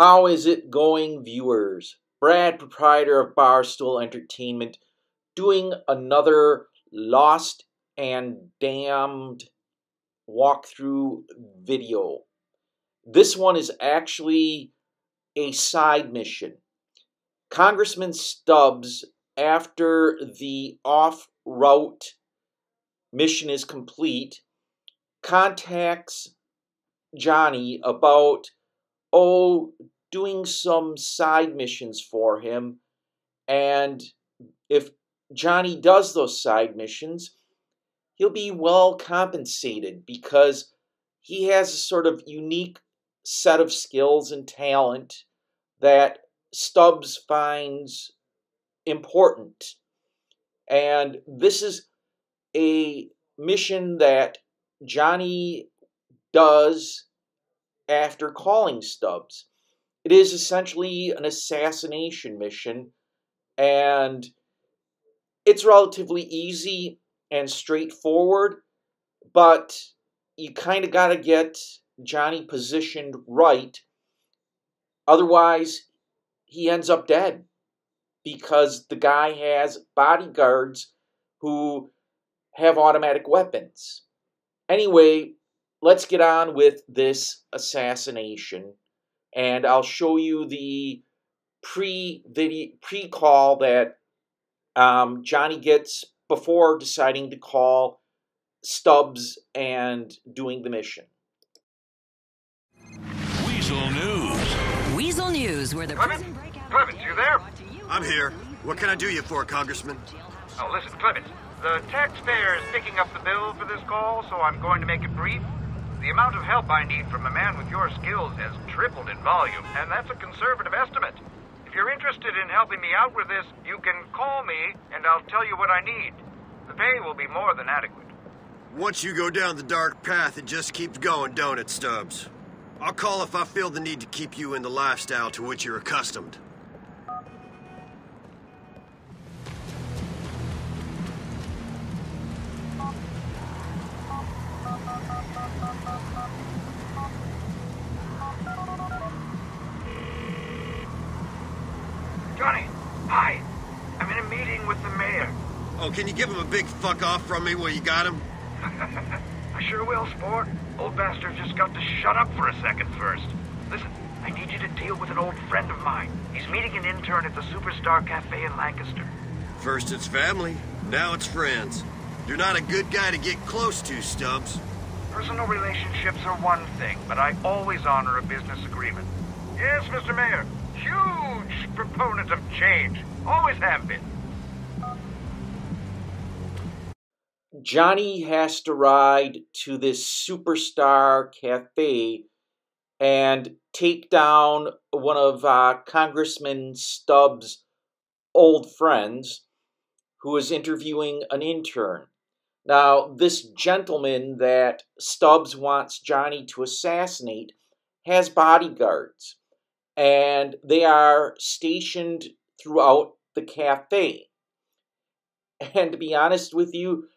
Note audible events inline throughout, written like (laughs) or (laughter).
How is it going, viewers? Brad, proprietor of Barstool Entertainment, doing another Lost and Damned walkthrough video. This one is actually a side mission. Congressman Stubbs, after the off route mission is complete, contacts Johnny about, oh, doing some side missions for him. And if Johnny does those side missions, he'll be well compensated because he has a sort of unique set of skills and talent that Stubbs finds important. And this is a mission that Johnny does after calling Stubbs. It is essentially an assassination mission, and it's relatively easy and straightforward, but you kind of got to get Johnny positioned right. Otherwise, he ends up dead because the guy has bodyguards who have automatic weapons. Anyway, let's get on with this assassination and I'll show you the pre video pre call that um, Johnny gets before deciding to call Stubbs and doing the mission. Weazel News. Weazel News, where the Clemens? prison breakout Klebitz, you there? I'm here. What can I do you for, Congressman? Oh, listen, Klebitz. The taxpayer is picking up the bill for this call, so I'm going to make it brief. The amount of help I need from a man with your skills has tripled in volume, and that's a conservative estimate. If you're interested in helping me out with this, you can call me and I'll tell you what I need. The pay will be more than adequate. Once you go down the dark path, it just keeps going, don't it, Stubbs? I'll call if I feel the need to keep you in the lifestyle to which you're accustomed. Oh, can you give him a big fuck off from me while you got him? (laughs) I sure will, sport. Old bastard just got to shut up for a second first. Listen, I need you to deal with an old friend of mine. He's meeting an intern at the Superstar Cafe in Lancaster. First it's family, now it's friends. You're not a good guy to get close to, Stubbs. Personal relationships are one thing, but I always honor a business agreement. Yes, Mr. Mayor. Huge proponent of change. Always have been. Johnny has to ride to this superstar cafe and take down one of uh, Congressman Stubbs' old friends who is interviewing an intern. Now, this gentleman that Stubbs wants Johnny to assassinate has bodyguards, and they are stationed throughout the cafe. And to be honest with you,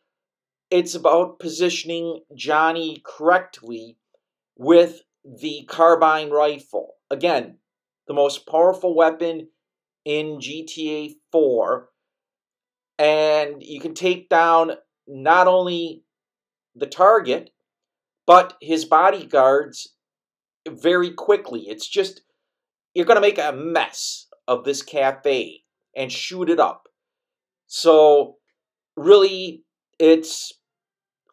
it's about positioning Johnny correctly with the carbine rifle. Again, the most powerful weapon in GTA 4. And you can take down not only the target, but his bodyguards very quickly. It's just, you're going to make a mess of this cafe and shoot it up. So, really, it's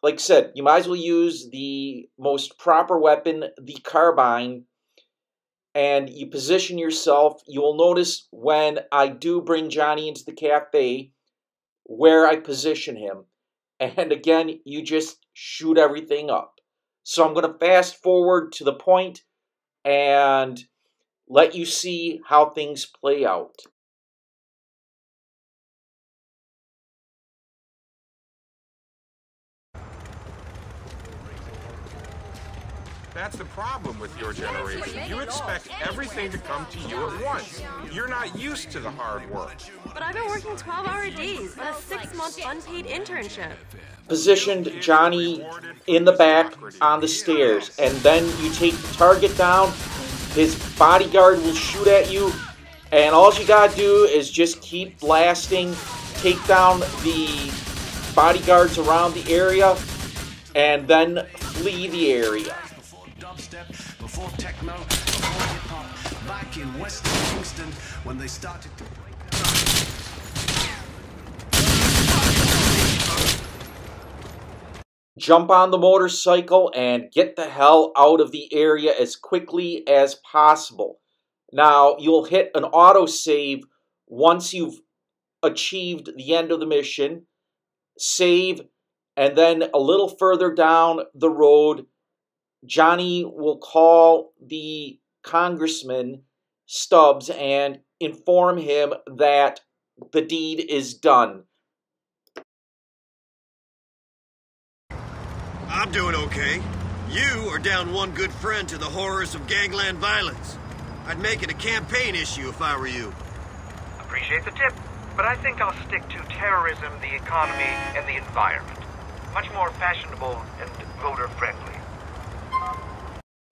like I said, you might as well use the most proper weapon, the carbine, and you position yourself. You will notice when I do bring Johnny into the cafe where I position him. And again, you just shoot everything up. So I'm going to fast forward to the point and let you see how things play out. That's the problem with your generation. You expect everything to come to you at once. You're not used to the hard work. But I've been working 12 hour days and a six month unpaid internship. Positioned Johnny in the back on the stairs, and then you take the target down his bodyguard will shoot at you, and all you gotta do is just keep blasting, take down the bodyguards around the area, and then flee the area. Techno, hip hop, back in Western Kingston when they started to break. jump on the motorcycle and get the hell out of the area as quickly as possible. Now, you'll hit an autosave once you've achieved the end of the mission. Save, and then a little further down the road, Johnny will call the congressman Stubbs and inform him that the deed is done. I'm doing okay. You are down one good friend to the horrors of gangland violence. I'd make it a campaign issue if I were you. Appreciate the tip, but I think I'll stick to terrorism, the economy, and the environment. Much more fashionable and voter friendly.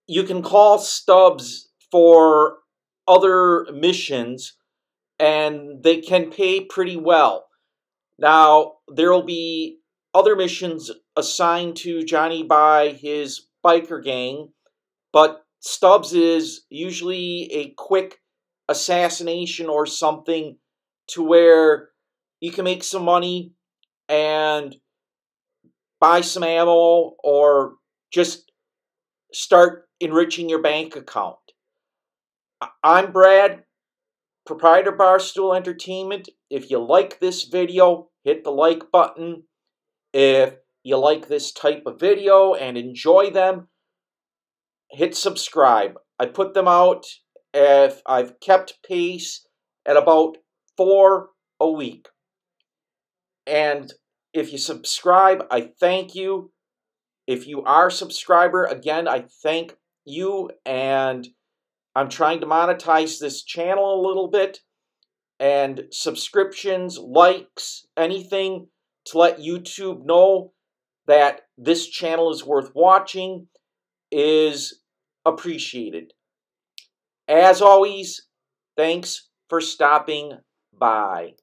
You can call Stubbs for other missions and they can pay pretty well. Now, there will be other missions assigned to Johnny by his biker gang, but Stubbs is usually a quick assassination or something to where you can make some money and buy some ammo or just start enriching your bank account. I'm Brad, proprietor Barstool Entertainment. If you like this video, hit the like button. If you like this type of video and enjoy them, hit subscribe. I put them out if I've kept pace at about four a week. And if you subscribe, I thank you. If you are a subscriber, again, I thank you. And I'm trying to monetize this channel a little bit. And subscriptions, likes, anything to let YouTube know that this channel is worth watching is appreciated. As always, thanks for stopping by.